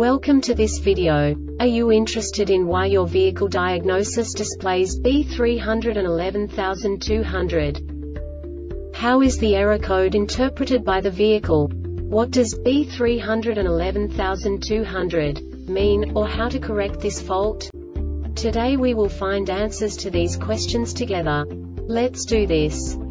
Welcome to this video. Are you interested in why your vehicle diagnosis displays B311200? How is the error code interpreted by the vehicle? What does B311200 mean, or how to correct this fault? Today we will find answers to these questions together. Let's do this.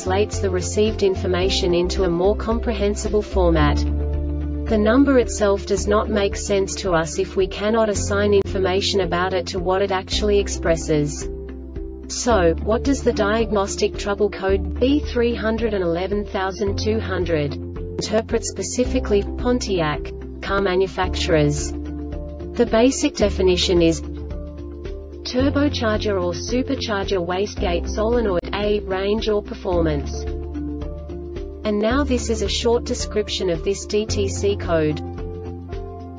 translates the received information into a more comprehensible format. The number itself does not make sense to us if we cannot assign information about it to what it actually expresses. So, what does the diagnostic trouble code B311200 interpret specifically Pontiac car manufacturers? The basic definition is turbocharger or supercharger wastegate solenoid A range or performance. And now this is a short description of this DTC code.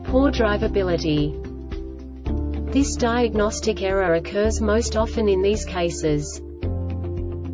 Poor drivability. This diagnostic error occurs most often in these cases.